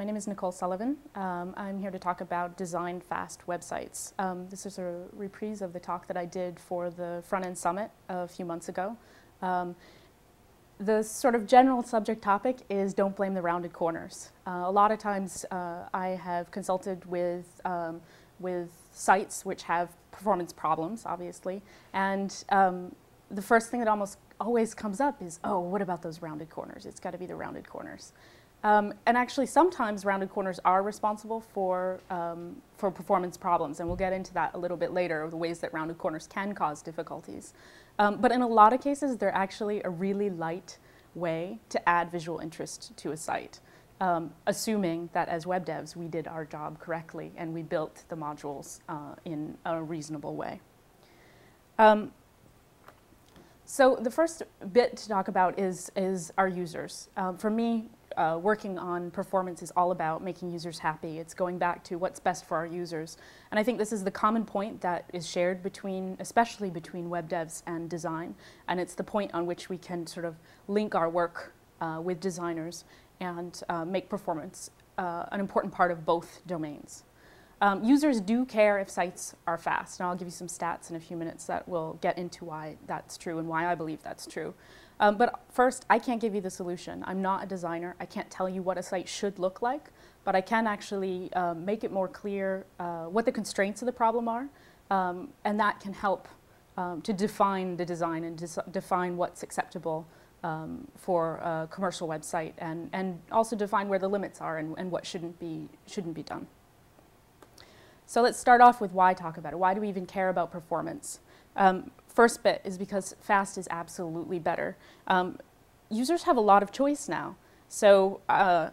my name is Nicole Sullivan. Um, I'm here to talk about design fast websites. Um, this is a reprise of the talk that I did for the Front End Summit a few months ago. Um, the sort of general subject topic is don't blame the rounded corners. Uh, a lot of times uh, I have consulted with, um, with sites which have performance problems, obviously, and um, the first thing that almost always comes up is, oh, what about those rounded corners? It's got to be the rounded corners. Um, and actually, sometimes rounded corners are responsible for, um, for performance problems, and we'll get into that a little bit later, the ways that rounded corners can cause difficulties. Um, but in a lot of cases, they're actually a really light way to add visual interest to a site, um, assuming that as web devs, we did our job correctly and we built the modules uh, in a reasonable way. Um, so the first bit to talk about is, is our users. Um, for me, uh, working on performance is all about making users happy. It's going back to what's best for our users. And I think this is the common point that is shared between, especially between web devs and design. And it's the point on which we can sort of link our work uh, with designers and uh, make performance uh, an important part of both domains. Um, users do care if sites are fast, and I'll give you some stats in a few minutes that will get into why that's true and why I believe that's true. Um, but first, I can't give you the solution. I'm not a designer. I can't tell you what a site should look like, but I can actually um, make it more clear uh, what the constraints of the problem are, um, and that can help um, to define the design and define what's acceptable um, for a commercial website, and, and also define where the limits are and, and what shouldn't be, shouldn't be done. So let's start off with why talk about it. Why do we even care about performance? Um, first bit is because fast is absolutely better. Um, users have a lot of choice now. So uh,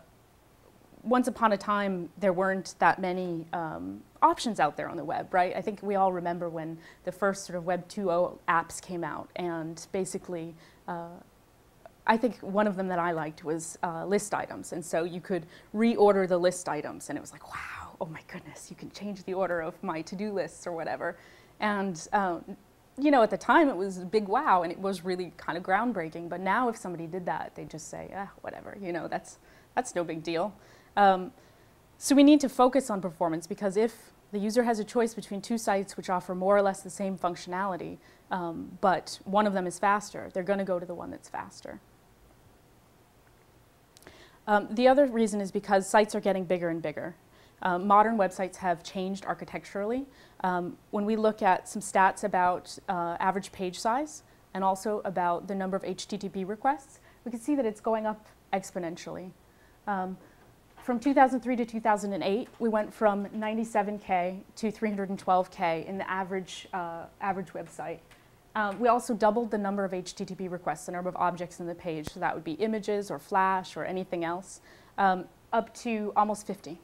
once upon a time, there weren't that many um, options out there on the web, right? I think we all remember when the first sort of Web 2.0 apps came out, and basically, uh, I think one of them that I liked was uh, list items. And so you could reorder the list items, and it was like, wow, oh my goodness, you can change the order of my to-do lists or whatever. And um, you know, at the time it was a big wow and it was really kind of groundbreaking. But now if somebody did that, they'd just say, ah, whatever, you know, that's, that's no big deal. Um, so we need to focus on performance because if the user has a choice between two sites which offer more or less the same functionality, um, but one of them is faster, they're going to go to the one that's faster. Um, the other reason is because sites are getting bigger and bigger. Um, modern websites have changed architecturally. Um, when we look at some stats about uh, average page size and also about the number of HTTP requests, we can see that it's going up exponentially. Um, from 2003 to 2008, we went from 97K to 312K in the average, uh, average website. Um, we also doubled the number of HTTP requests, the number of objects in the page, so that would be images or Flash or anything else, um, up to almost 50.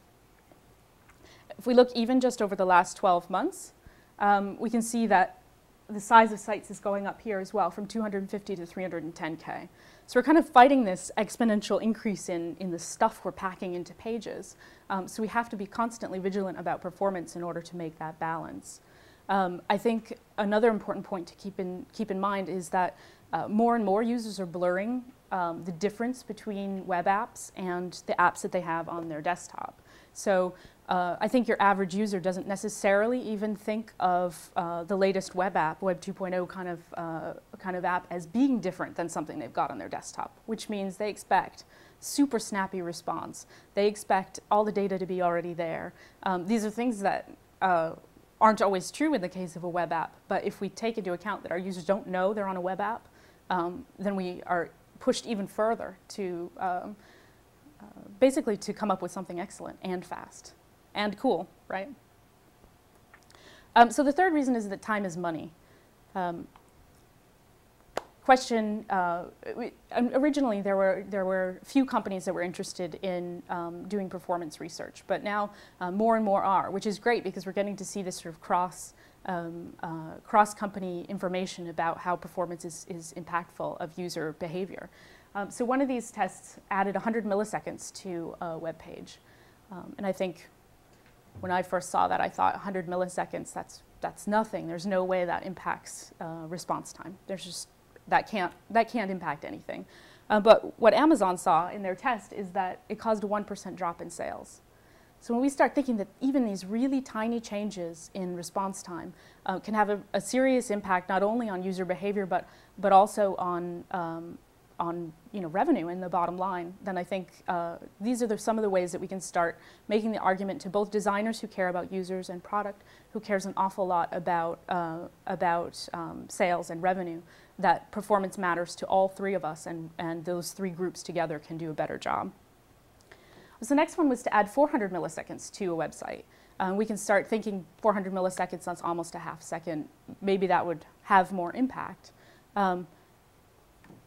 If we look even just over the last 12 months, um, we can see that the size of sites is going up here as well from 250 to 310K. So we're kind of fighting this exponential increase in, in the stuff we're packing into pages. Um, so we have to be constantly vigilant about performance in order to make that balance. Um, I think another important point to keep in, keep in mind is that uh, more and more users are blurring um, the difference between web apps and the apps that they have on their desktop. So uh, I think your average user doesn't necessarily even think of uh, the latest web app, Web 2.0 kind of, uh, kind of app, as being different than something they've got on their desktop, which means they expect super snappy response. They expect all the data to be already there. Um, these are things that uh, aren't always true in the case of a web app, but if we take into account that our users don't know they're on a web app, um, then we are pushed even further to um, uh, basically to come up with something excellent and fast and cool, right? Um, so the third reason is that time is money. Um, question, uh, we, um, originally there were, there were few companies that were interested in um, doing performance research, but now uh, more and more are, which is great because we're getting to see this sort of cross, um, uh, cross-company information about how performance is, is impactful of user behavior. Um, so one of these tests added 100 milliseconds to a web page. And I think when I first saw that, I thought 100 milliseconds, that's, that's nothing. There's no way that impacts uh, response time. There's just, that can't, that can't impact anything. Uh, but what Amazon saw in their test is that it caused a 1% drop in sales. So when we start thinking that even these really tiny changes in response time uh, can have a, a, serious impact not only on user behavior but, but also on, um, on you know, revenue in the bottom line, then I think uh, these are the, some of the ways that we can start making the argument to both designers who care about users and product who cares an awful lot about, uh, about um, sales and revenue that performance matters to all three of us and, and those three groups together can do a better job. So the next one was to add 400 milliseconds to a website. Um, we can start thinking 400 milliseconds, that's almost a half second. Maybe that would have more impact. Um,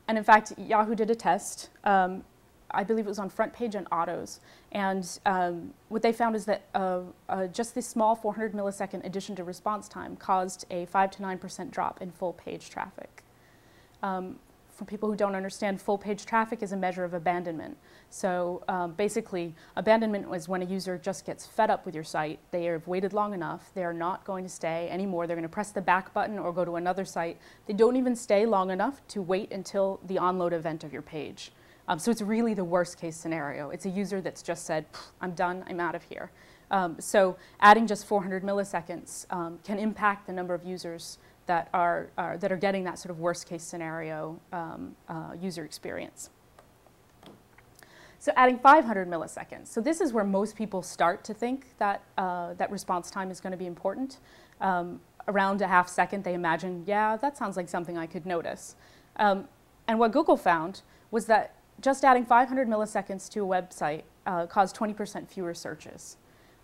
and in fact, Yahoo did a test. Um, I believe it was on front page and autos. And um, what they found is that uh, uh, just this small 400 millisecond addition to response time caused a 5 to 9% drop in full page traffic. Um, for people who don't understand, full page traffic is a measure of abandonment. So um, basically, abandonment is when a user just gets fed up with your site. They have waited long enough. They are not going to stay anymore. They're going to press the back button or go to another site. They don't even stay long enough to wait until the onload event of your page. Um, so it's really the worst case scenario. It's a user that's just said, I'm done, I'm out of here. Um, so adding just 400 milliseconds um, can impact the number of users that are, are, that are getting that sort of worst case scenario um, uh, user experience. So adding 500 milliseconds. So this is where most people start to think that, uh, that response time is going to be important. Um, around a half second, they imagine, yeah, that sounds like something I could notice. Um, and what Google found was that just adding 500 milliseconds to a website uh, caused 20% fewer searches.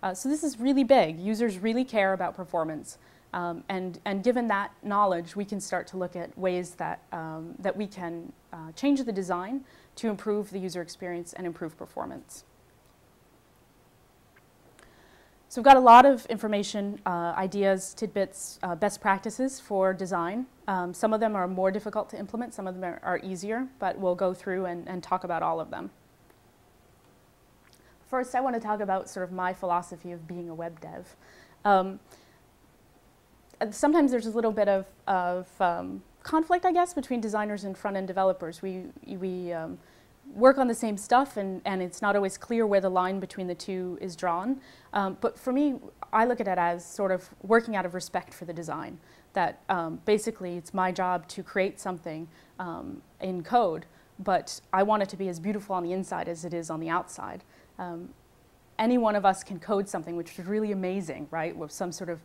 Uh, so this is really big. Users really care about performance. Um, and, and given that knowledge, we can start to look at ways that, um, that we can uh, change the design to improve the user experience and improve performance. So we've got a lot of information, uh, ideas, tidbits, uh, best practices for design. Um, some of them are more difficult to implement, some of them are, are easier, but we'll go through and, and, talk about all of them. First, I want to talk about sort of my philosophy of being a web dev. Um, sometimes there's a little bit of, of um, conflict, I guess, between designers and front-end developers. We, we um, work on the same stuff and, and it's not always clear where the line between the two is drawn. Um, but for me, I look at it as sort of working out of respect for the design. That um, basically it's my job to create something um, in code, but I want it to be as beautiful on the inside as it is on the outside. Um, any one of us can code something which is really amazing, right, with some sort of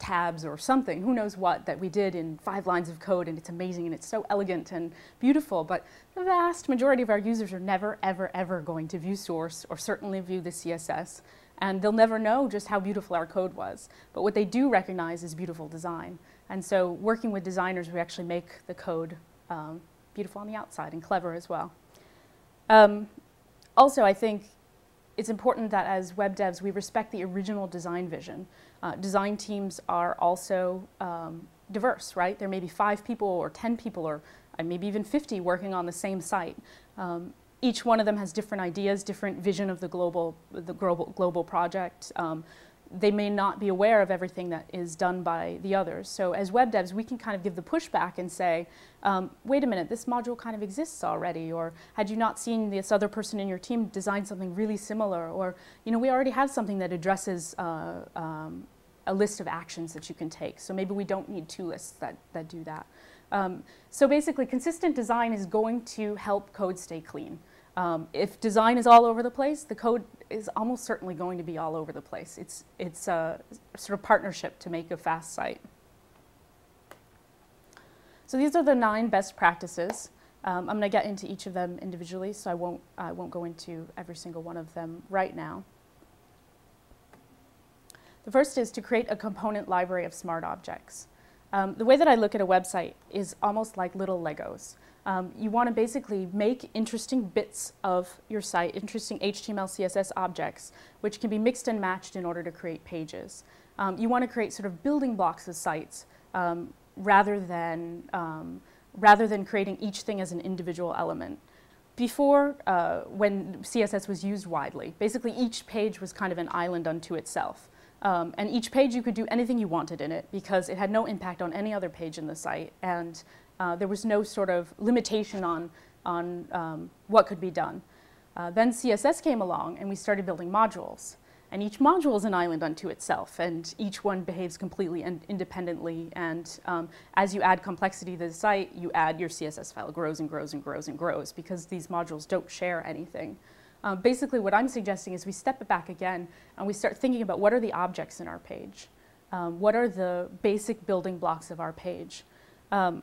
tabs or something, who knows what, that we did in five lines of code and it's amazing and it's so elegant and beautiful, but the vast majority of our users are never, ever, ever going to view source or certainly view the CSS and they'll never know just how beautiful our code was. But what they do recognize is beautiful design. And so working with designers, we actually make the code um, beautiful on the outside and clever as well. Um, also, I think it's important that as web devs, we respect the original design vision. Uh, design teams are also um, diverse, right? There may be five people or 10 people or uh, maybe even 50 working on the same site. Um, each one of them has different ideas, different vision of the global, the global, global project. Um, they may not be aware of everything that is done by the others. So as web devs, we can kind of give the pushback and say, um, wait a minute, this module kind of exists already, or had you not seen this other person in your team design something really similar, or you know, we already have something that addresses uh, um, a list of actions that you can take. So maybe we don't need two lists that, that do that. Um, so basically, consistent design is going to help code stay clean. Um, if design is all over the place, the code is almost certainly going to be all over the place. It's, it's a sort of partnership to make a fast site. So these are the nine best practices. Um, I'm going to get into each of them individually, so I won't, I won't go into every single one of them right now. The first is to create a component library of smart objects. Um, the way that I look at a website is almost like little Legos. Um, you want to basically make interesting bits of your site, interesting HTML, CSS objects, which can be mixed and matched in order to create pages. Um, you want to create sort of building blocks of sites um, rather, than, um, rather than creating each thing as an individual element. Before, uh, when CSS was used widely, basically each page was kind of an island unto itself. Um, and each page you could do anything you wanted in it because it had no impact on any other page in the site. And Uh, there was no sort of limitation on, on um, what could be done. Uh, then CSS came along and we started building modules. And each module is an island unto itself, and each one behaves completely and independently. And um, as you add complexity to the site, you add your CSS file grows and grows and grows and grows because these modules don't share anything. Um, basically, what I'm suggesting is we step it back again and we start thinking about what are the objects in our page? Um, what are the basic building blocks of our page? Um,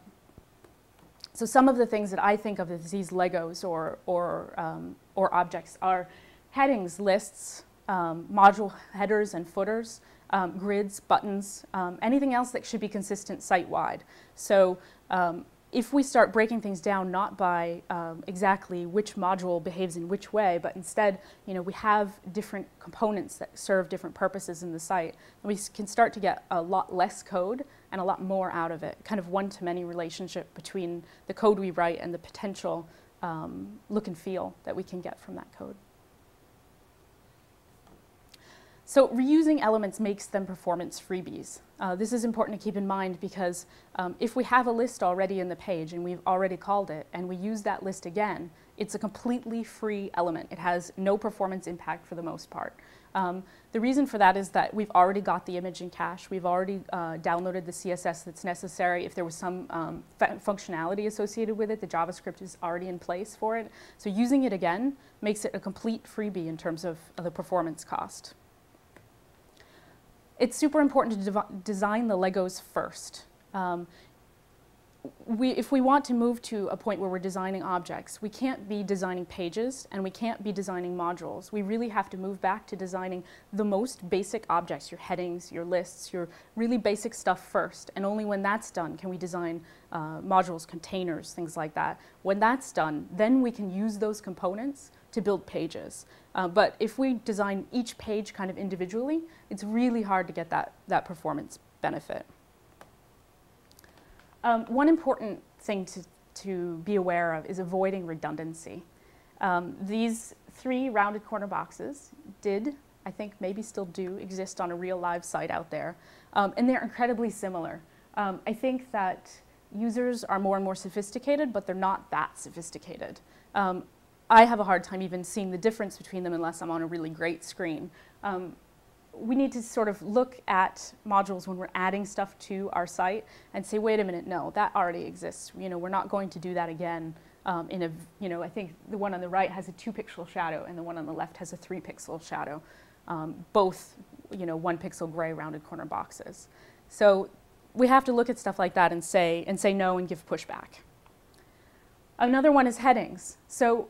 so some of the things that I think of as these Legos or, or, um, or objects are headings, lists, um, module headers and footers, um, grids, buttons, anything else that should be consistent site-wide. So if we start breaking things down not by um, exactly which module behaves in which way, but instead, you know, we have different components that serve different purposes in the site, we can start to get a lot less code and a lot more out of it, kind of one-to-many relationship between the code we write and the potential um, look and feel that we can get from that code. So reusing elements makes them performance freebies. Uh, this is important to keep in mind because um, if we have a list already in the page and we've already called it and we use that list again, it's a completely free element. It has no performance impact for the most part. Um, the reason for that is that we've already got the image in cache. We've already uh, downloaded the CSS that's necessary. If there was some um, functionality associated with it, the JavaScript is already in place for it. So using it again makes it a complete freebie in terms of, of the performance cost it's super important to design the Legos first. Um, we, if we want to move to a point where we're designing objects, we can't be designing pages and we can't be designing modules. We really have to move back to designing the most basic objects, your headings, your lists, your really basic stuff first. And only when that's done can we design uh, modules, containers, things like that. When that's done, then we can use those components to build pages. Uh, but if we design each page kind of individually, it's really hard to get that, that performance benefit. Um, one important thing to, to be aware of is avoiding redundancy. Um, these three rounded corner boxes did, I think maybe still do, exist on a real live site out there. Um, and they're incredibly similar. Um, I think that users are more and more sophisticated, but they're not that sophisticated. Um, I have a hard time even seeing the difference between them unless I'm on a really great screen. Um, we need to sort of look at modules when we're adding stuff to our site and say, wait a minute, no, that already exists. You know, we're not going to do that again um, in a, you know, I think the one on the right has a two pixel shadow and the one on the left has a three pixel shadow. Um, both, you know, one pixel gray rounded corner boxes. So we have to look at stuff like that and say, and say no and give pushback. Another one is headings. So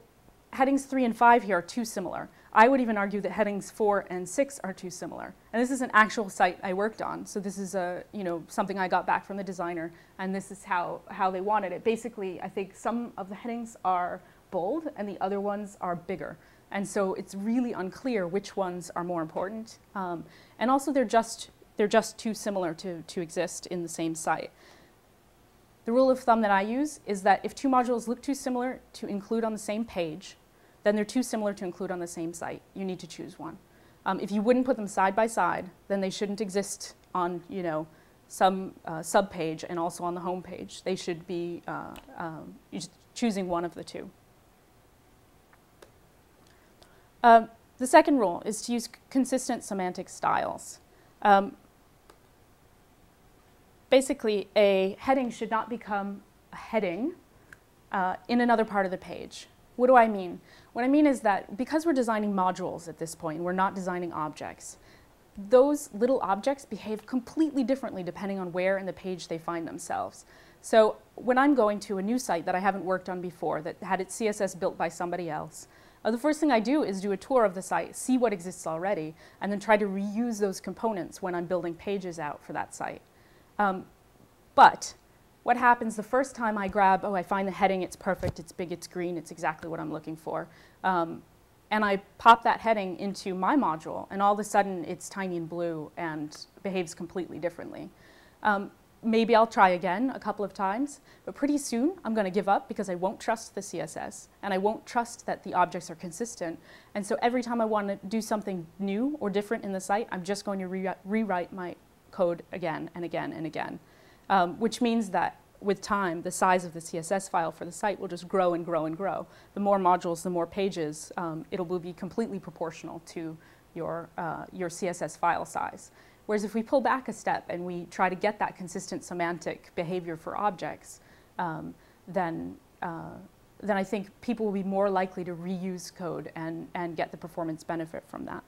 headings three and five here are too similar. I would even argue that headings four and six are too similar. And this is an actual site I worked on. So this is a, you know, something I got back from the designer, and this is how, how they wanted it. Basically, I think some of the headings are bold and the other ones are bigger. And so it's really unclear which ones are more important. Um, and also they're just, they're just too similar to, to exist in the same site. The rule of thumb that I use is that if two modules look too similar to include on the same page, then they're too similar to include on the same site. You need to choose one. Um, if you wouldn't put them side by side, then they shouldn't exist on, you know, some uh, subpage and also on the home page. They should be uh, um, choosing one of the two. Uh, the second rule is to use consistent semantic styles. Um, basically, a heading should not become a heading uh, in another part of the page. What do I mean? What I mean is that because we're designing modules at this point, we're not designing objects, those little objects behave completely differently depending on where in the page they find themselves. So when I'm going to a new site that I haven't worked on before, that had its CSS built by somebody else, uh, the first thing I do is do a tour of the site, see what exists already, and then try to reuse those components when I'm building pages out for that site. Um, but what happens the first time I grab, oh, I find the heading, it's perfect, it's big, it's green, it's exactly what I'm looking for. Um, and I pop that heading into my module, and all of a sudden it's tiny and blue and behaves completely differently. Um, maybe I'll try again a couple of times, but pretty soon I'm going to give up because I won't trust the CSS, and I won't trust that the objects are consistent. And so every time I want to do something new or different in the site, I'm just going to re rewrite my code again and again and again, um, which means that with time, the size of the CSS file for the site will just grow and grow and grow. The more modules, the more pages, um, it will be completely proportional to your, uh, your CSS file size. Whereas if we pull back a step and we try to get that consistent semantic behavior for objects, um, then, uh, then I think people will be more likely to reuse code and, and get the performance benefit from that.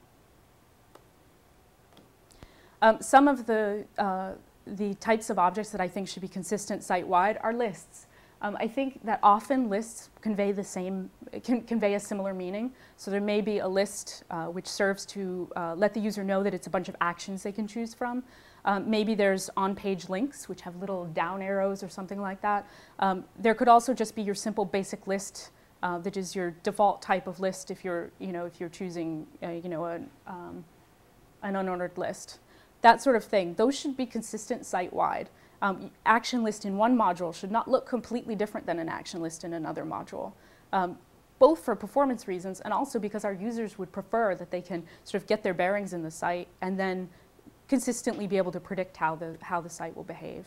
Um, some of the, uh, the types of objects that I think should be consistent site-wide are lists. Um, I think that often lists convey the same, can convey a similar meaning. So there may be a list uh, which serves to uh, let the user know that it's a bunch of actions they can choose from. Um, maybe there's on-page links which have little down arrows or something like that. Um, there could also just be your simple basic list uh, that is your default type of list if you're, you know, if you're choosing, uh, you know, a, um, an unordered list. That sort of thing. Those should be consistent site-wide um, action list in one module should not look completely different than an action list in another module. Um, both for performance reasons and also because our users would prefer that they can sort of get their bearings in the site and then consistently be able to predict how the, how the site will behave.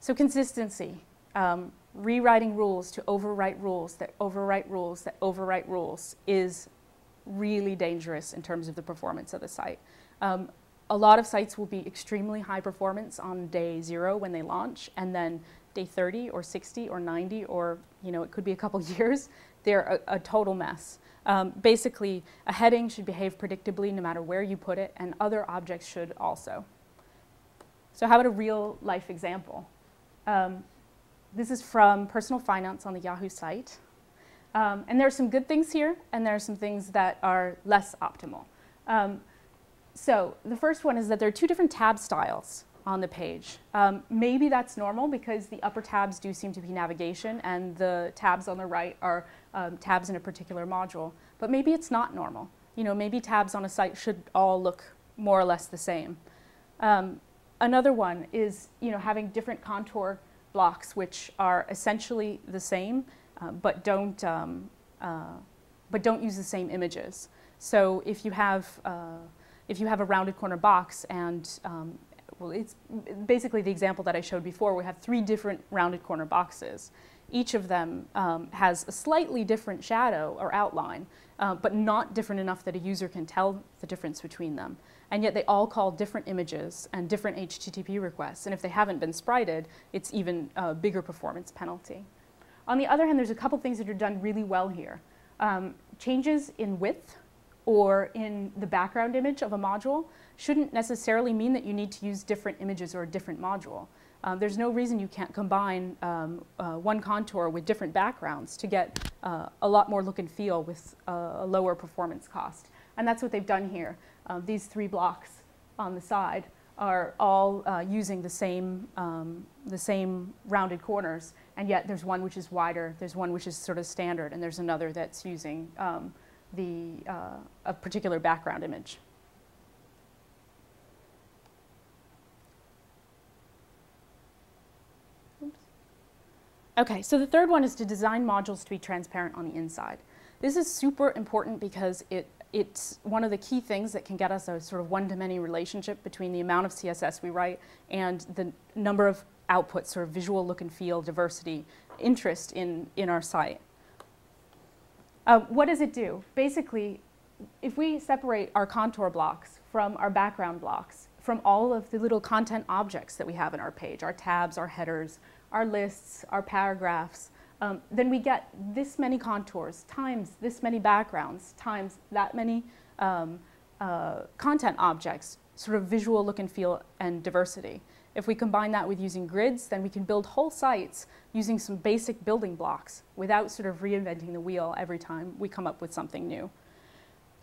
So consistency, um, rewriting rules to overwrite rules that overwrite rules that overwrite rules is really dangerous in terms of the performance of the site. Um, a lot of sites will be extremely high performance on day zero when they launch, and then day 30 or 60 or 90 or you know it could be a couple years, they're a, a total mess. Um, basically, a heading should behave predictably no matter where you put it, and other objects should also. So how about a real life example? Um, this is from personal finance on the Yahoo site. Um, and there are some good things here, and there are some things that are less optimal. Um, so the first one is that there are two different tab styles on the page. Um, maybe that's normal because the upper tabs do seem to be navigation and the tabs on the right are um, tabs in a particular module. But maybe it's not normal. You know, maybe tabs on a site should all look more or less the same. Um, another one is, you know, having different contour blocks which are essentially the same uh, but don't um, uh, but don't use the same images. So if you have uh, if you have a rounded corner box and um, well, it's basically the example that I showed before. We have three different rounded corner boxes. Each of them um, has a slightly different shadow or outline, uh, but not different enough that a user can tell the difference between them. And yet they all call different images and different HTTP requests. And if they haven't been sprited, it's even a bigger performance penalty. On the other hand, there's a couple things that are done really well here. Um, changes in width or in the background image of a module shouldn't necessarily mean that you need to use different images or a different module. Um, there's no reason you can't combine um, uh, one contour with different backgrounds to get uh, a lot more look and feel with uh, a lower performance cost. And that's what they've done here. Um, these three blocks on the side are all uh, using the same, um, the same rounded corners, and yet there's one which is wider, there's one which is sort of standard, and there's another that's using um, the, uh, a particular background image. Oops. Okay, so the third one is to design modules to be transparent on the inside. This is super important because it, it's one of the key things that can get us a sort of one-to-many relationship between the amount of CSS we write and the number of outputs sort of visual look and feel, diversity, interest in, in our site. Uh, what does it do? Basically, if we separate our contour blocks from our background blocks, from all of the little content objects that we have in our page, our tabs, our headers, our lists, our paragraphs, um, then we get this many contours times this many backgrounds times that many um, uh, content objects, sort of visual look and feel and diversity. If we combine that with using grids, then we can build whole sites using some basic building blocks without sort of reinventing the wheel every time we come up with something new.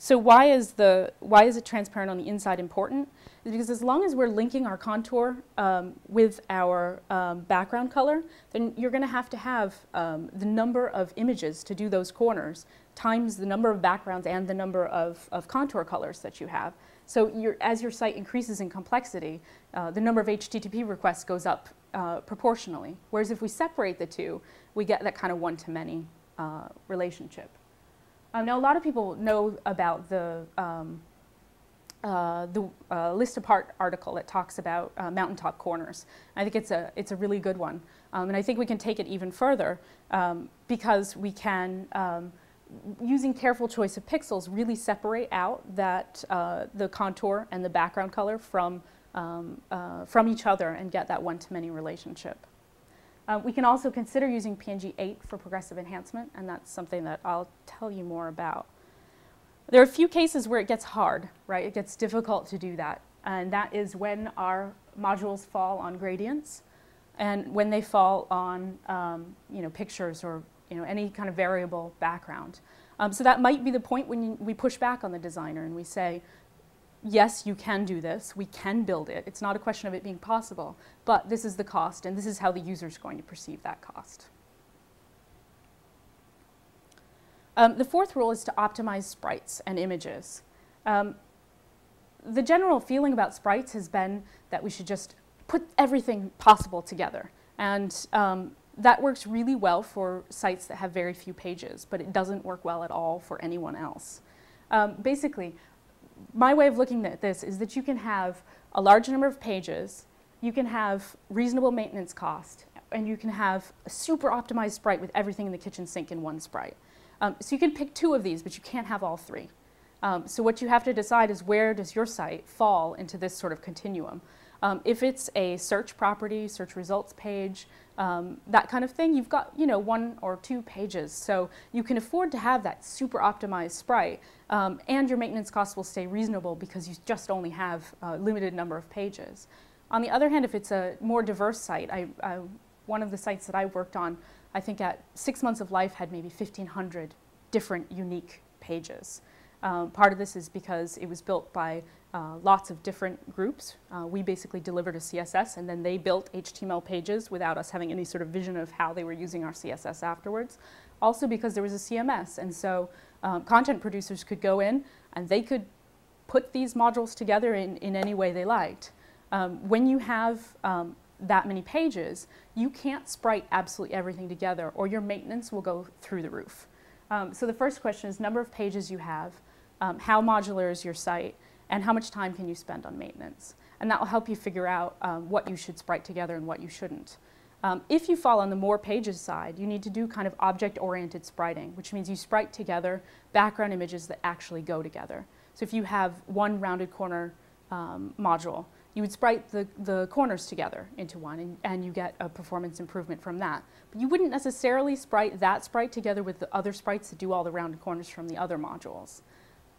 So why is, the, why is it transparent on the inside important? Is because as long as we're linking our contour um, with our um, background color, then you're going to have to have um, the number of images to do those corners times the number of backgrounds and the number of, of contour colors that you have. So as your site increases in complexity, uh, the number of HTTP requests goes up uh, proportionally. Whereas if we separate the two, we get that kind of one-to-many uh, relationship. Um, now, a lot of people know about the, um, uh, the uh, list apart article that talks about uh, mountaintop corners. I think it's a, it's a really good one. Um, and I think we can take it even further um, because we can, um, using careful choice of pixels, really separate out that uh, the contour and the background color from, um, uh, from each other and get that one-to-many relationship. Uh, we can also consider using PNG 8 for progressive enhancement, and that's something that I'll tell you more about. There are a few cases where it gets hard, right? It gets difficult to do that. And that is when our modules fall on gradients and when they fall on um, you know, pictures or you know, any kind of variable background. Um, so that might be the point when you, we push back on the designer and we say, yes, you can do this, we can build it. It's not a question of it being possible, but this is the cost and this is how the user is going to perceive that cost. Um, the fourth rule is to optimize sprites and images. Um, the general feeling about sprites has been that we should just put everything possible together. And um, that works really well for sites that have very few pages, but it doesn't work well at all for anyone else. Um, basically, my way of looking at this is that you can have a large number of pages, you can have reasonable maintenance cost, and you can have a super optimized sprite with everything in the kitchen sink in one sprite. Um, so you can pick two of these, but you can't have all three. Um, so what you have to decide is where does your site fall into this sort of continuum. Um, if it's a search property, search results page, um, that kind of thing, you've got you know one or two pages. So you can afford to have that super optimized sprite, um, and your maintenance costs will stay reasonable because you just only have a limited number of pages. On the other hand, if it's a more diverse site, I, I, one of the sites that I worked on I think at six months of life had maybe 1,500 different unique pages. Um, part of this is because it was built by uh, lots of different groups. Uh, we basically delivered a CSS and then they built HTML pages without us having any sort of vision of how they were using our CSS afterwards. Also because there was a CMS and so um, content producers could go in and they could put these modules together in, in any way they liked. Um, when you have um, that many pages, you can't sprite absolutely everything together or your maintenance will go through the roof. Um, so the first question is number of pages you have, um, how modular is your site, and how much time can you spend on maintenance. And that will help you figure out um, what you should sprite together and what you shouldn't. Um, if you fall on the more pages side, you need to do kind of object-oriented spriting, which means you sprite together background images that actually go together. So if you have one rounded corner um, module, you would sprite the, the corners together into one and, and you get a performance improvement from that. But you wouldn't necessarily sprite that sprite together with the other sprites that do all the rounded corners from the other modules.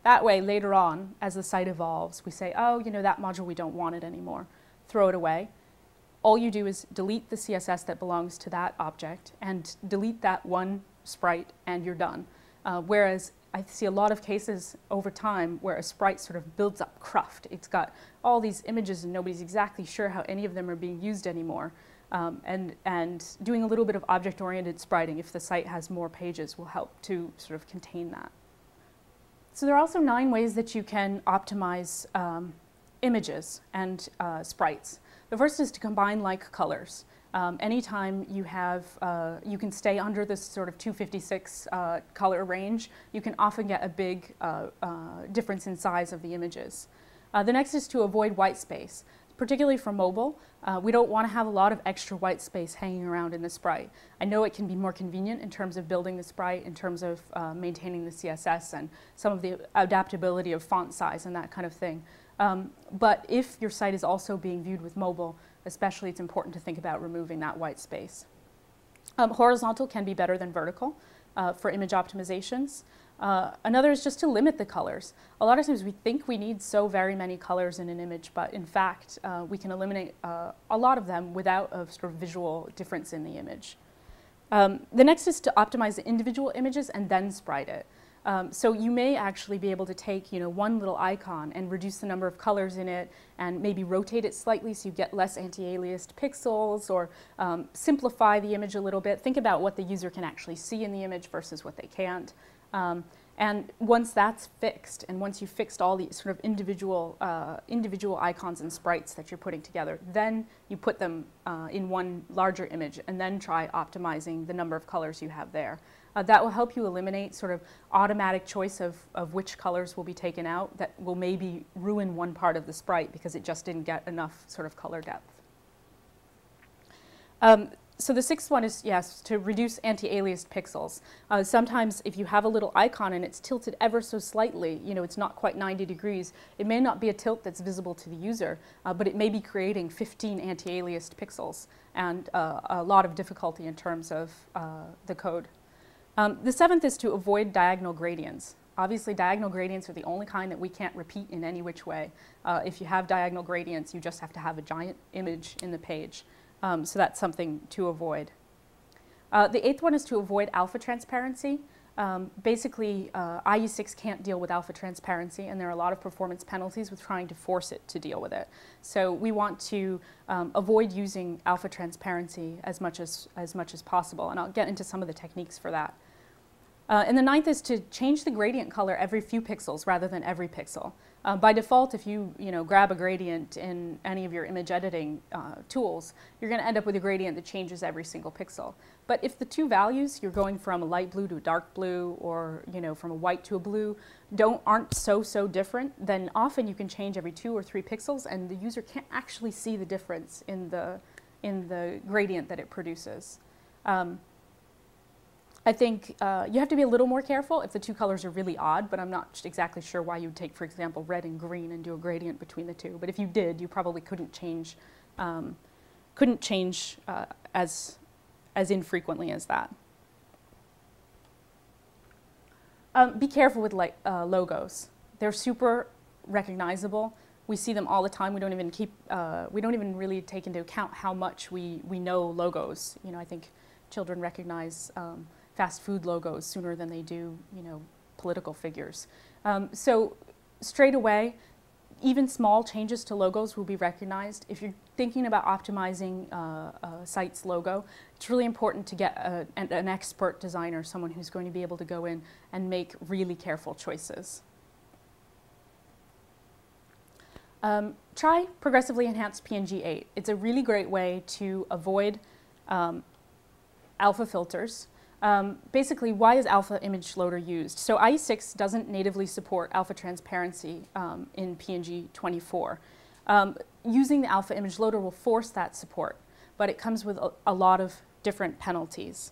That way, later on, as the site evolves, we say, oh, you know, that module, we don't want it anymore. Throw it away. All you do is delete the CSS that belongs to that object and delete that one sprite and you're done. Uh, whereas I see a lot of cases over time where a sprite sort of builds up cruft. It's got all these images and nobody's exactly sure how any of them are being used anymore. Um, and, and doing a little bit of object-oriented spriting if the site has more pages will help to sort of contain that. So there are also nine ways that you can optimize um, images and uh, sprites. The first is to combine like colors. Um, anytime you have, uh, you can stay under this sort of 256 uh, color range, you can often get a big uh, uh difference in size of the images. Uh, the next is to avoid white space, particularly for mobile. Uh, we don't want to have a lot of extra white space hanging around in the sprite. I know it can be more convenient in terms of building the sprite, in terms of maintaining the CSS and some of the adaptability of font size and that kind of thing. Um, but if your site is also being viewed with mobile, especially it's important to think about removing that white space. Um, horizontal can be better than vertical uh, for image optimizations. Uh, another is just to limit the colors. A lot of times we think we need so very many colors in an image, but in fact, uh, we can eliminate uh, a lot of them without a sort of visual difference in the image. Um, the next is to optimize the individual images and then sprite it. Um, so you may actually be able to take you know, one little icon and reduce the number of colors in it and maybe rotate it slightly so you get less anti-aliased pixels or um, simplify the image a little bit. Think about what the user can actually see in the image versus what they can't. Um, and once that's fixed, and once you've fixed all these sort of individual, uh, individual icons and sprites that you're putting together, then you put them uh, in one larger image and then try optimizing the number of colors you have there. Uh, that will help you eliminate sort of automatic choice of, of which colors will be taken out that will maybe ruin one part of the sprite because it just didn't get enough sort of color depth. Um, so the sixth one is, yes, to reduce anti-aliased pixels. Uh, sometimes if you have a little icon and it's tilted ever so slightly, you know, it's not quite 90 degrees, it may not be a tilt that's visible to the user, uh, but it may be creating 15 anti-aliased pixels and uh, a lot of difficulty in terms of uh, the code. Um, the seventh is to avoid diagonal gradients. Obviously, diagonal gradients are the only kind that we can't repeat in any which way. Uh, if you have diagonal gradients, you just have to have a giant image in the page. Um, so that's something to avoid. Uh, the eighth one is to avoid alpha transparency. Um, basically, uh, IE6 can't deal with alpha transparency, and there are a lot of performance penalties with trying to force it to deal with it. So we want to um, avoid using alpha transparency as much as, as much as possible, and I'll get into some of the techniques for that. Uh, and the ninth is to change the gradient color every few pixels rather than every pixel. Uh, by default, if you, you know, grab a gradient in any of your image editing uh, tools, you're going to end up with a gradient that changes every single pixel. But if the two values, you're going from a light blue to a dark blue or you know, from a white to a blue, don't, aren't so, so different, then often you can change every two or three pixels and the user can't actually see the difference in the, in the gradient that it produces. Um, I think uh, you have to be a little more careful if the two colors are really odd, but I'm not exactly sure why you'd take, for example, red and green and do a gradient between the two. But if you did, you probably couldn't change, um, couldn't change uh, as, as infrequently as that. Um, be careful with uh, logos. They're super recognizable. We see them all the time. We don't even keep, uh, we don't even really take into account how much we, we know logos. You know, I think children recognize um, fast food logos sooner than they do, you know, political figures. Um, so straight away, even small changes to logos will be recognized. If you're thinking about optimizing uh, a site's logo, it's really important to get a, an, an, expert designer, someone who's going to be able to go in and make really careful choices. Um, try progressively enhanced PNG8. It's a really great way to avoid um, alpha filters um, basically, why is alpha image loader used? So IE6 doesn't natively support alpha transparency um, in PNG 24. Um, using the alpha image loader will force that support, but it comes with a, a lot of different penalties.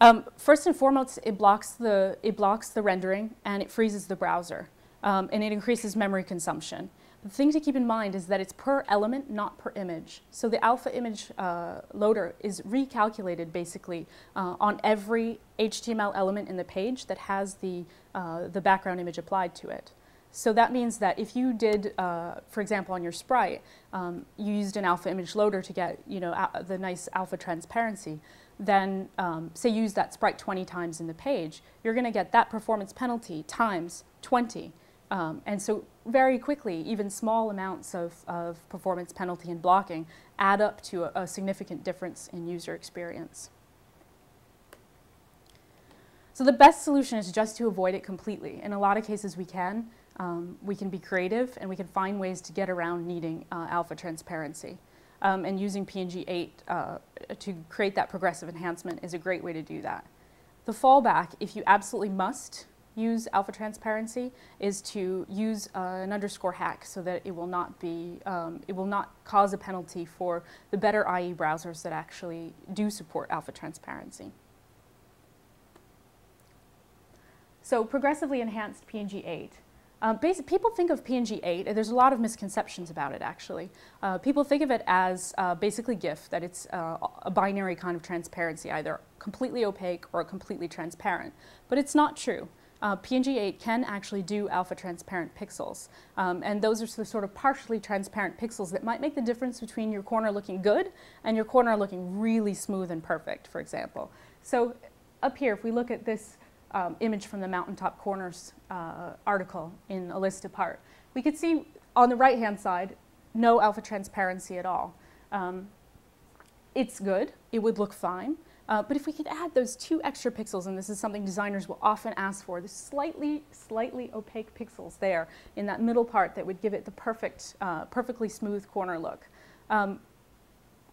Um, first and foremost, it blocks, the, it blocks the rendering and it freezes the browser, um, and it increases memory consumption. The thing to keep in mind is that it's per element, not per image. So the alpha image uh, loader is recalculated basically uh, on every HTML element in the page that has the, uh, the background image applied to it. So that means that if you did, uh, for example, on your sprite, um, you used an alpha image loader to get you know, the nice alpha transparency, then um, say you use that sprite 20 times in the page, you're going to get that performance penalty times 20. Um, and so very quickly, even small amounts of, of performance penalty and blocking add up to a, a significant difference in user experience. So the best solution is just to avoid it completely. In a lot of cases we can. Um, we can be creative and we can find ways to get around needing uh, alpha transparency. Um, and using PNG8 uh, to create that progressive enhancement is a great way to do that. The fallback, if you absolutely must, use alpha transparency is to use uh, an underscore hack so that it will not be, um, it will not cause a penalty for the better IE browsers that actually do support alpha transparency. So progressively enhanced PNG8. Um, people think of PNG8, and there's a lot of misconceptions about it actually. Uh, people think of it as uh, basically GIF, that it's uh, a binary kind of transparency, either completely opaque or completely transparent. But it's not true uh, PNG8 can actually do alpha transparent pixels. Um, and those are the sort of partially transparent pixels that might make the difference between your corner looking good and your corner looking really smooth and perfect, for example. So up here, if we look at this um, image from the Mountaintop Corners uh, article in A List Apart, we could see on the right-hand side, no alpha transparency at all. Um, it's good, it would look fine, uh, but if we could add those two extra pixels, and this is something designers will often ask for, the slightly, slightly opaque pixels there in that middle part that would give it the perfect, uh, perfectly smooth corner look, um,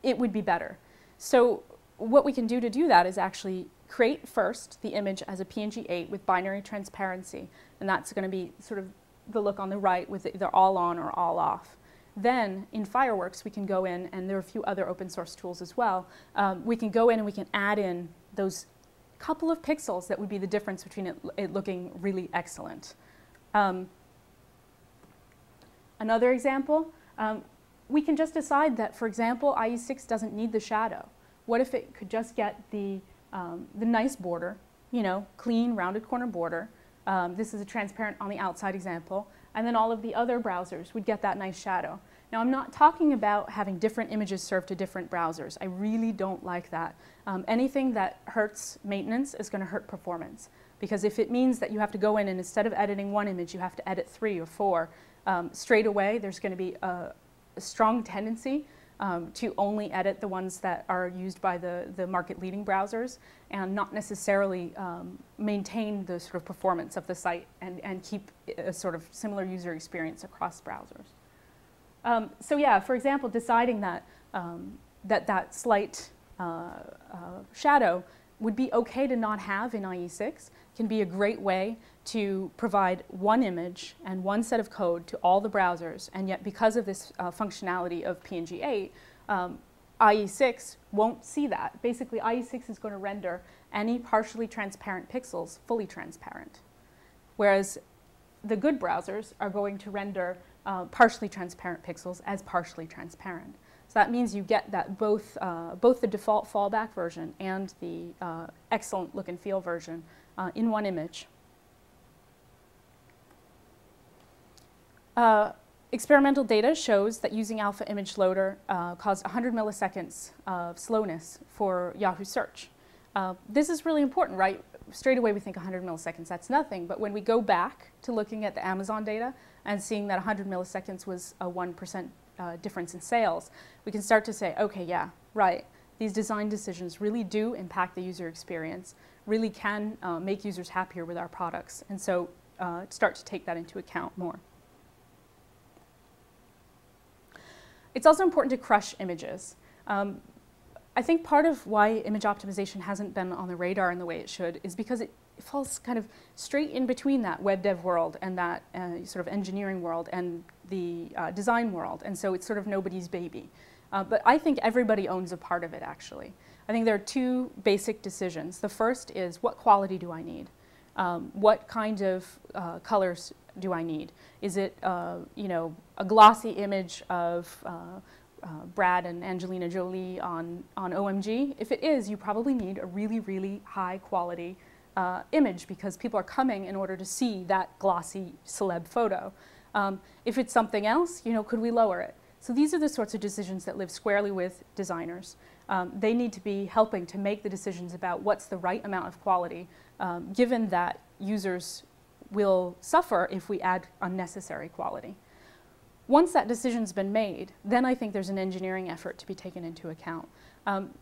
it would be better. So what we can do to do that is actually create first the image as a PNG8 with binary transparency, and that's going to be sort of the look on the right with either all on or all off. Then in Fireworks, we can go in, and there are a few other open source tools as well. Um, we can go in and we can add in those couple of pixels that would be the difference between it, it looking really excellent. Um, another example, um, we can just decide that, for example, IE6 doesn't need the shadow. What if it could just get the, um, the nice border, you know, clean, rounded corner border. Um, this is a transparent on the outside example. And then all of the other browsers would get that nice shadow. Now, I'm not talking about having different images served to different browsers. I really don't like that. Um, anything that hurts maintenance is going to hurt performance. Because if it means that you have to go in and instead of editing one image, you have to edit three or four, um, straight away there's going to be a, a strong tendency um, to only edit the ones that are used by the, the market leading browsers and not necessarily um, maintain the sort of performance of the site and, and keep a sort of similar user experience across browsers. Um, so yeah, for example, deciding that um, that, that slight uh, uh, shadow would be okay to not have in IE6 can be a great way to provide one image and one set of code to all the browsers, and yet because of this uh, functionality of PNG8, um, IE6 won't see that. Basically, IE6 is going to render any partially transparent pixels fully transparent, whereas the good browsers are going to render uh, partially transparent pixels as partially transparent. So that means you get that both, uh, both the default fallback version and the uh, excellent look and feel version uh, in one image. Uh, experimental data shows that using Alpha Image Loader uh, caused 100 milliseconds of slowness for Yahoo search. Uh, this is really important, right? Straight away we think 100 milliseconds, that's nothing. But when we go back to looking at the Amazon data and seeing that 100 milliseconds was a 1% uh, difference in sales, we can start to say, okay, yeah, right. These design decisions really do impact the user experience, really can uh, make users happier with our products. And so uh, start to take that into account more. It's also important to crush images. Um, I think part of why image optimization hasn't been on the radar in the way it should is because it falls kind of straight in between that web dev world and that uh, sort of engineering world and the uh, design world. And so it's sort of nobody's baby. Uh, but I think everybody owns a part of it, actually. I think there are two basic decisions. The first is what quality do I need? Um, what kind of uh, colors do I need? Is it, uh, you know, a glossy image of uh, uh, Brad and Angelina Jolie on, on OMG? If it is, you probably need a really, really high quality uh, image because people are coming in order to see that glossy celeb photo. Um, if it's something else, you know, could we lower it? So these are the sorts of decisions that live squarely with designers. Um, they need to be helping to make the decisions about what's the right amount of quality, um, given that users will suffer if we add unnecessary quality. Once that decision's been made, then I think there's an engineering effort to be taken into account. Um,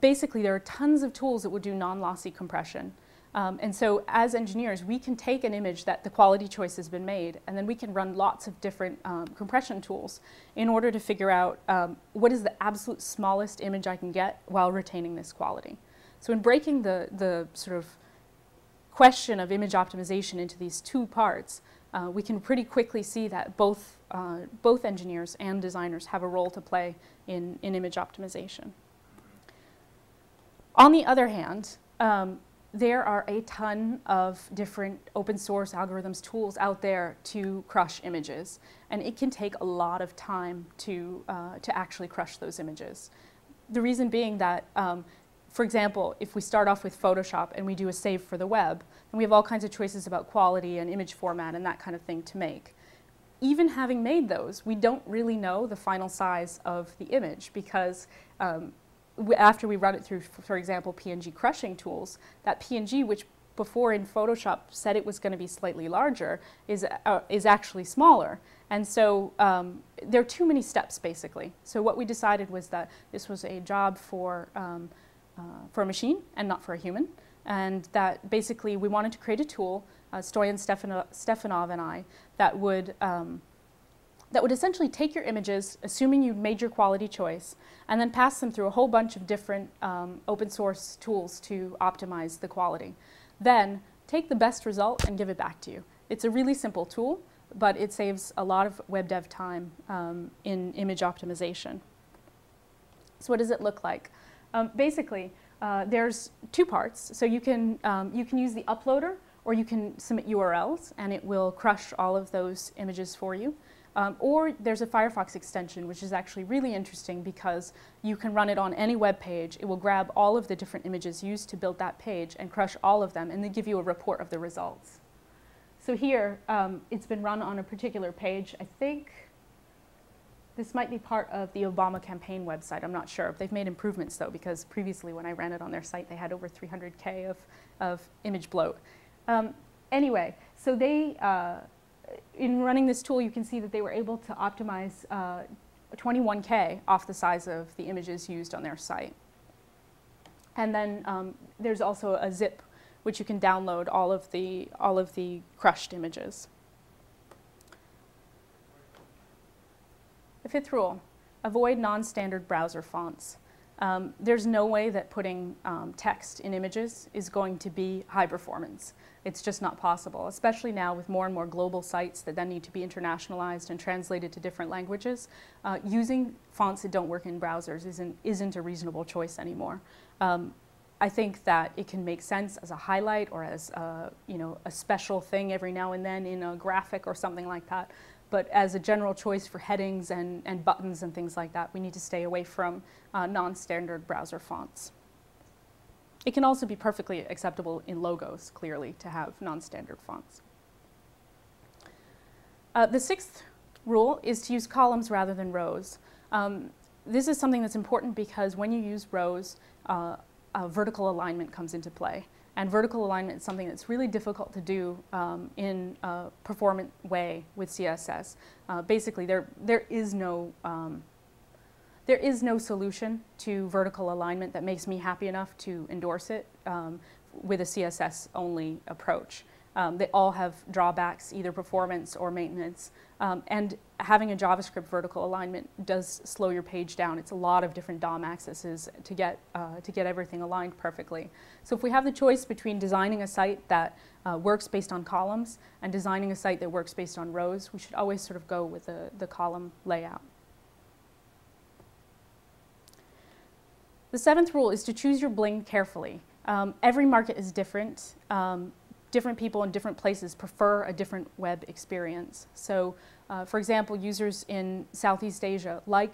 basically, there are tons of tools that would do non-lossy compression. Um, and so as engineers, we can take an image that the quality choice has been made, and then we can run lots of different um, compression tools in order to figure out um, what is the absolute smallest image I can get while retaining this quality. So in breaking the, the sort of question of image optimization into these two parts, uh, we can pretty quickly see that both, uh, both engineers and designers have a role to play in, in image optimization. On the other hand, um, there are a ton of different open source algorithms tools out there to crush images, and it can take a lot of time to, uh, to actually crush those images. The reason being that um, for example, if we start off with Photoshop and we do a save for the web, then we have all kinds of choices about quality and image format and that kind of thing to make. Even having made those, we don't really know the final size of the image because um, after we run it through, for example, PNG crushing tools, that PNG, which before in Photoshop said it was going to be slightly larger, is, uh, is actually smaller. And so um, there are too many steps, basically. So what we decided was that this was a job for um, uh, for a machine and not for a human. And that basically we wanted to create a tool, uh, Stoyan Stefanov, Stefanov and I, that would um, that would essentially take your images, assuming you made your quality choice, and then pass them through a whole bunch of different um, open source tools to optimize the quality. Then take the best result and give it back to you. It's a really simple tool, but it saves a lot of web dev time um, in image optimization. So what does it look like? Um, basically, uh, there's two parts. So you can, um, you can use the uploader or you can submit URLs and it will crush all of those images for you. Um, or there's a Firefox extension, which is actually really interesting because you can run it on any web page. It will grab all of the different images used to build that page and crush all of them and then give you a report of the results. So here, um, it's been run on a particular page. I think this might be part of the Obama campaign website. I'm not sure. They've made improvements, though, because previously when I ran it on their site, they had over 300K of, of image bloat. Um, anyway, so they, uh, in running this tool, you can see that they were able to optimize uh, 21K off the size of the images used on their site. And then um, there's also a zip, which you can download all of the, all of the crushed images. The fifth rule, avoid non-standard browser fonts. Um, there's no way that putting um, text in images is going to be high performance. It's just not possible, especially now with more and more global sites that then need to be internationalized and translated to different languages. Uh, using fonts that don't work in browsers isn't, isn't a reasonable choice anymore. Um, I think that it can make sense as a highlight or as a, you know, a special thing every now and then in a graphic or something like that. But as a general choice for headings and, and buttons and things like that, we need to stay away from uh, non-standard browser fonts. It can also be perfectly acceptable in logos, clearly, to have non-standard fonts. Uh, the sixth rule is to use columns rather than rows. Um, this is something that's important because when you use rows, uh, vertical alignment comes into play. And vertical alignment is something that's really difficult to do um, in a performant way with CSS. Uh, basically, there, there, is no, um, there is no solution to vertical alignment that makes me happy enough to endorse it um, with a CSS-only approach. Um, they all have drawbacks, either performance or maintenance. Um, and having a JavaScript vertical alignment does slow your page down. It's a lot of different DOM accesses to get, uh, to get everything aligned perfectly. So if we have the choice between designing a site that uh, works based on columns and designing a site that works based on rows, we should always sort of go with the, the column layout. The seventh rule is to choose your bling carefully. Um, every market is different. Um, different people in different places prefer a different web experience. So, uh, for example, users in Southeast Asia like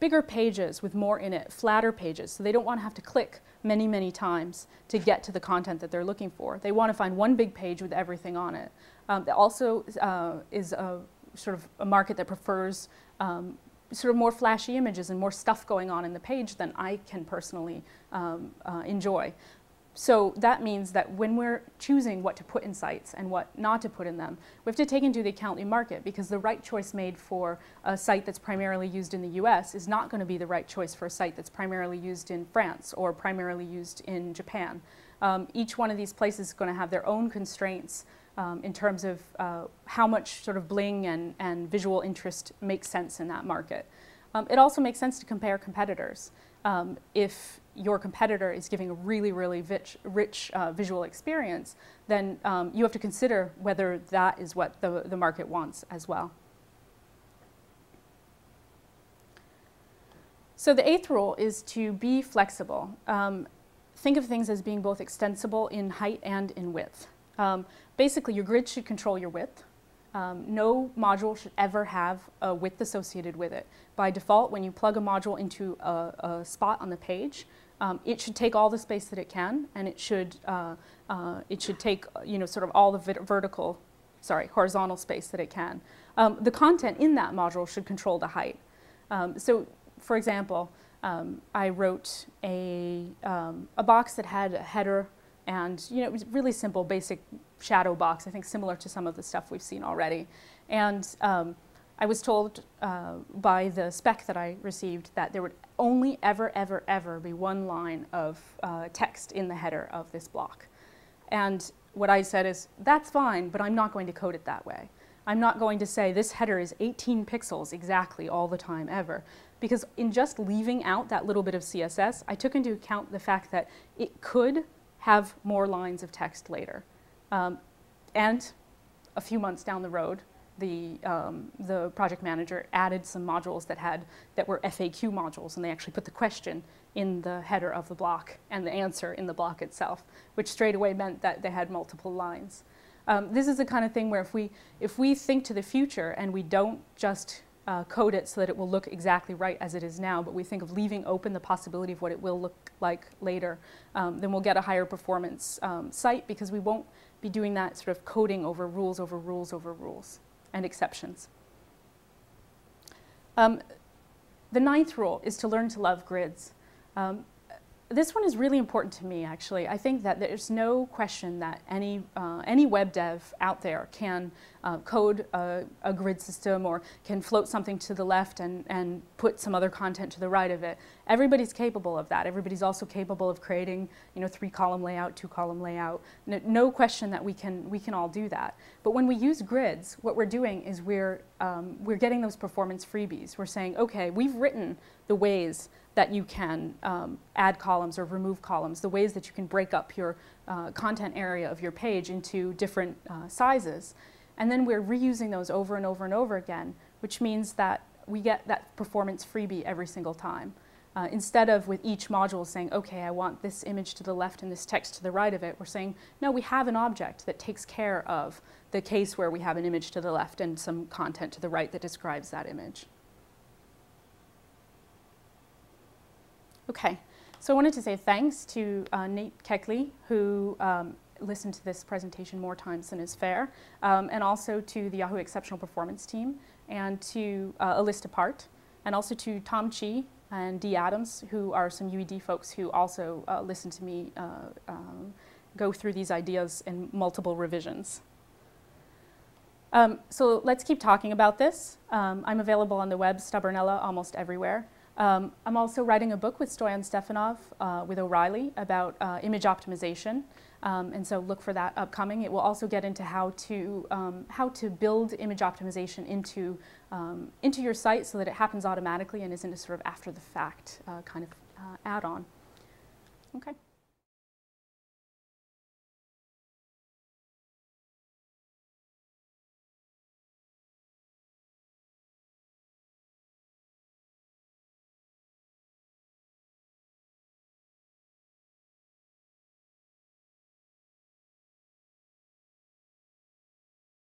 bigger pages with more in it, flatter pages, so they don't want to have to click many, many times to get to the content that they're looking for. They want to find one big page with everything on it. Um, also uh, is a sort of a market that prefers um, sort of more flashy images and more stuff going on in the page than I can personally um, uh, enjoy. So that means that when we're choosing what to put in sites and what not to put in them, we have to take into account the market because the right choice made for a site that's primarily used in the US is not going to be the right choice for a site that's primarily used in France or primarily used in Japan. Um, each one of these places is going to have their own constraints um, in terms of uh, how much sort of bling and, and visual interest makes sense in that market. Um, it also makes sense to compare competitors. Um, if your competitor is giving a really, really rich, rich uh, visual experience, then um, you have to consider whether that is what the, the market wants as well. So the eighth rule is to be flexible. Um, think of things as being both extensible in height and in width. Um, basically, your grid should control your width. Um, no module should ever have a width associated with it. By default, when you plug a module into a, a spot on the page, um, it should take all the space that it can, and it should uh, uh, it should take you know sort of all the vertical, sorry, horizontal space that it can. Um, the content in that module should control the height. Um, so, for example, um, I wrote a um, a box that had a header, and you know it was really simple, basic shadow box. I think similar to some of the stuff we've seen already, and um, I was told uh, by the spec that I received that there would only ever, ever, ever be one line of uh, text in the header of this block. And what I said is, that's fine, but I'm not going to code it that way. I'm not going to say this header is 18 pixels exactly all the time ever. Because in just leaving out that little bit of CSS, I took into account the fact that it could have more lines of text later. Um, and a few months down the road, the, um, the project manager added some modules that had that were FAQ modules, and they actually put the question in the header of the block and the answer in the block itself, which straight away meant that they had multiple lines. Um, this is the kind of thing where if we, if we think to the future and we don't just uh, code it so that it will look exactly right as it is now, but we think of leaving open the possibility of what it will look like later, um, then we'll get a higher performance um, site because we won't be doing that sort of coding over rules over rules over rules and exceptions. Um, the ninth rule is to learn to love grids. Um, this one is really important to me, actually. I think that there's no question that any, uh, any web dev out there can uh, code a, a, grid system or can float something to the left and, and put some other content to the right of it. Everybody's capable of that. Everybody's also capable of creating you know, three-column layout, two-column layout. No, no, question that we can, we can all do that. But when we use grids, what we're doing is we're, um, we're getting those performance freebies. We're saying, okay, we've written the ways that you can um, add columns or remove columns, the ways that you can break up your uh, content area of your page into different uh, sizes. And then we're reusing those over and over and over again, which means that we get that performance freebie every single time. Uh, instead of with each module saying, okay, I want this image to the left and this text to the right of it, we're saying, no, we have an object that takes care of the case where we have an image to the left and some content to the right that describes that image. Okay, so I wanted to say thanks to uh, Nate Koechley, who um, listened to this presentation more times than is fair, um, and also to the Yahoo Exceptional Performance team, and to uh, A List Apart, and also to Tom Chi and Dee Adams, who are some UED folks who also uh, to me uh, um, go through these ideas in multiple revisions. Um, so let's keep talking about this. Um, I'm available on the web, Stubbornella, almost everywhere. Um, I'm also writing a book with Stoyan Stefanov uh, with O'Reilly about uh, image optimization. Um, and so look for that upcoming. It will also get into how to, um, how to build image optimization into, um, into your site so that it happens automatically and isn't a sort of after the fact uh, kind of uh, add-on. Okay.